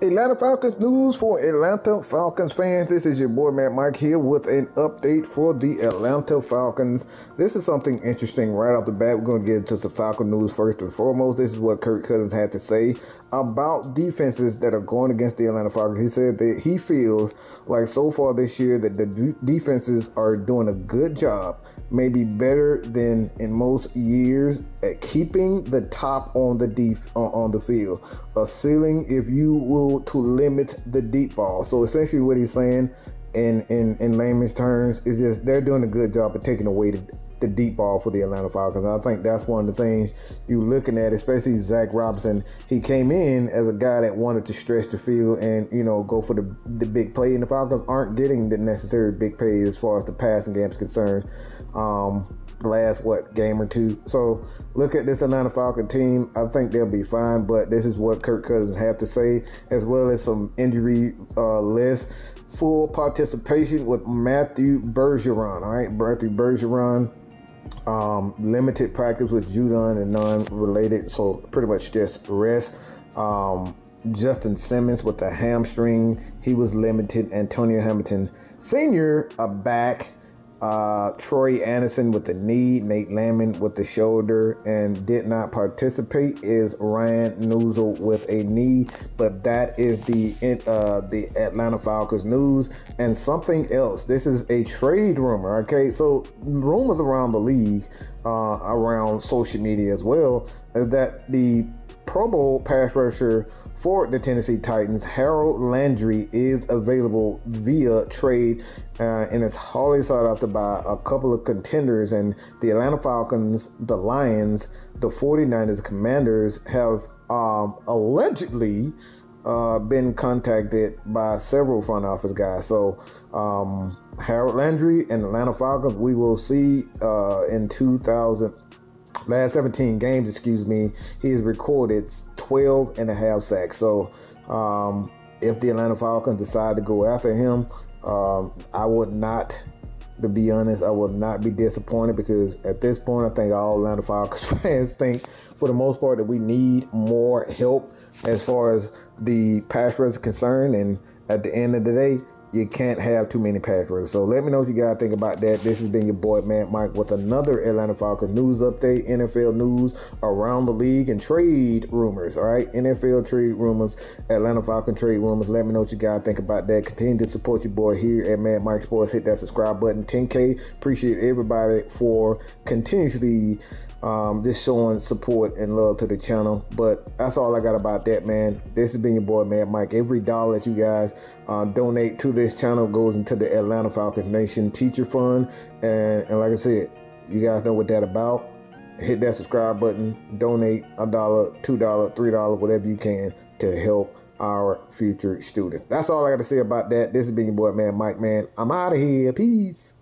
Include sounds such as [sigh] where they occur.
Atlanta Falcons news for Atlanta Falcons fans. This is your boy Mad Mike here with an update for the Atlanta Falcons. This is something interesting right off the bat. We're going to get into some Falcon news first and foremost. This is what Kirk Cousins had to say about defenses that are going against the Atlanta Falcons. He said that he feels like so far this year that the defenses are doing a good job, maybe better than in most years at keeping the top on the def- on the field. A ceiling, if you will to limit the deep ball. So essentially, what he's saying in in in layman's terms is just they're doing a good job of taking away the, the deep ball for the Atlanta Falcons. I think that's one of the things you're looking at, especially Zac Robinson. He came in as a guy that wanted to stretch the field and you know go for the the big play, and the Falcons aren't getting the necessary big play as far as the passing game is concerned. Um, last what game or two. So look at this Atlanta Falcon team. I think they'll be fine, but this is what Kirk Cousins have to say, as well as some injury uh, list. Full participation with Matthew Bergeron. All right, Matthew Bergeron. Um, limited practice with Judon and non-related, so pretty much just rest. Um, Justin Simmons with the hamstring, he was limited. Antonio Hamilton Sr. a back uh, Troy Andersen with the knee, Nate Landman with the shoulder, and did not participate is Ryan Neuzil with a knee. But that is the uh, the Atlanta Falcons news and something else. This is a trade rumor. Okay, so rumors around the league, uh, around social media as well, is that the Pro Bowl pass rusher for the Tennessee Titans, Harold Landry is available via trade uh, and is highly sought after by a couple of contenders. And the Atlanta Falcons, the Lions, the 49ers, Commanders have um, allegedly uh, been contacted by several front office guys. So um, Harold Landry and Atlanta Falcons, we will see uh, in 2000 last 17 games, excuse me, he has recorded 12 and a half sacks. So um, if the Atlanta Falcons decide to go after him, um, I would not, to be honest, I would not be disappointed because at this point, I think all Atlanta Falcons [laughs] fans think, for the most part, that we need more help as far as the pass rush is concerned. And at the end of the day, you can't have too many pass rushers. So let me know what you guys think about that. This has been your boy Mad Mike with another Atlanta Falcons news update, NFL news around the league and trade rumors. All right, NFL trade rumors, Atlanta Falcon trade rumors. Let me know what you guys think about that. Continue to support your boy here at Mad Mike Sports. Hit that subscribe button. 10K. Appreciate everybody for continuously um, just showing support and love to the channel. But that's all I got about that, man. This has been your boy, man, Mike. Every dollar that you guys uh, donate to this channel goes into the Atlanta Falcons Nation Teacher Fund. And, and like I said, you guys know what that about. Hit that subscribe button, donate a dollar, two dollar, three dollar, whatever you can to help our future students. That's all I got to say about that. This has been your boy, man, Mike, man. I'm out of here. Peace.